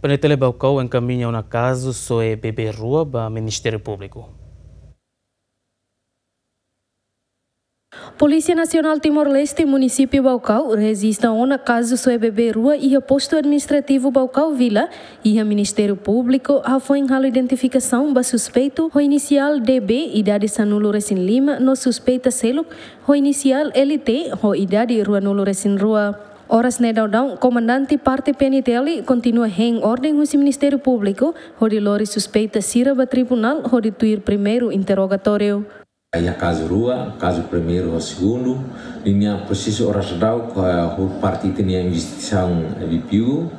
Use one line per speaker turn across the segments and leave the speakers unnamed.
Penetele Balcão encaminha um caso sobre bebê rua para o Ministério Público.
Polícia Nacional Timor-Leste município Baucau registra um caso sobre bebê rua e o posto administrativo Baucau Vila e o Ministério Público a foi em identificação do suspeito o inicial DB idade Sanulo Resin Lima no suspeita selo o inicial LT o idade Rua Nulo Resin Rua. Horas nedaudão, comandante parte PNTL continua em ordem o Ministério Público, onde Lori suspeita Sira tribunal, onde tuir primeiro interrogatório.
Aí a caso rua, caso primeiro ou segundo, linha processo horas dau o parte tinha investigação BPU,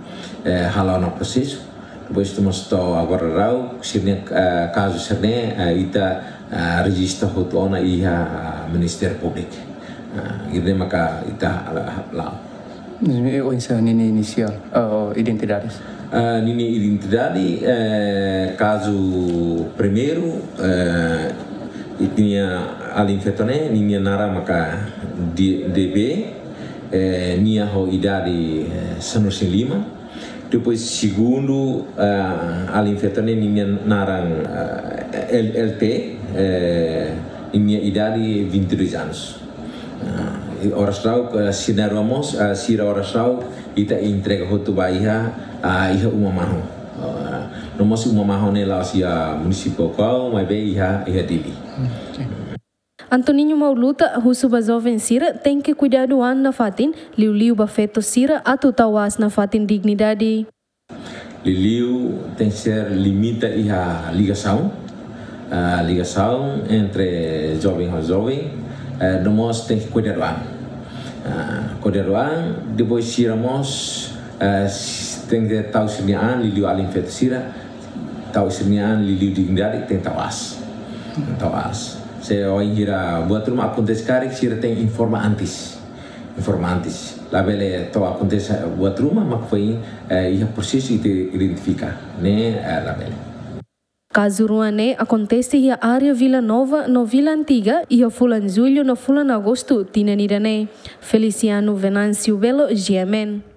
eh, halau no processo, depois temos to agora rau, sirne caso sirne ita register hotu ona iha Ministério Público. Ini maka ita lá.
O Nini inicial, ou oh, oh, identidades?
Uh, ah, Nini identidade, uh, caso primeiro, uh, e tinha alinfetone, Nini naramaka DB, uh, eh, minha idade Sanusi Lima. Depois, segundo, uh, alinfetone, Nini naram LT, minha idade 22 anos. Ah. Uh, sinar vamos uh, sira horas tau ita entrega hotu baiha uh, iha umamaho uh, nomos umamaho ne la sia municipal kau mai be iha iha dili.
Antoninho Mauluta, russo jovem Sira, tem que cuidar do ano na Fatin, Liu Liu Bafeto Sira, tawas na Fatin Dignidade.
Liu tem que ser limita a ligação, a ligação entre jovem e jovem, que cuidar do ano. Uh, cuidar do ano, depois tiramos, uh, tem que tahu sinian, Liu Alim Feto Sira, tahu sinian, Liu Dignidade, tem tawas. Tawas. Saya hira buat rumah akuntes karik sira tem informa antis. Informa antis. La bele to akuntes buat rumah mak foi eh, ia proses itu identificar, né, eh, la bele.
Caso Ruané acontece em área Vila Nova, no Vila Antiga, e фулан Fulan Julho, no Fulan Agosto, Tina Nirane. Feliciano Venâncio Belo, GMN.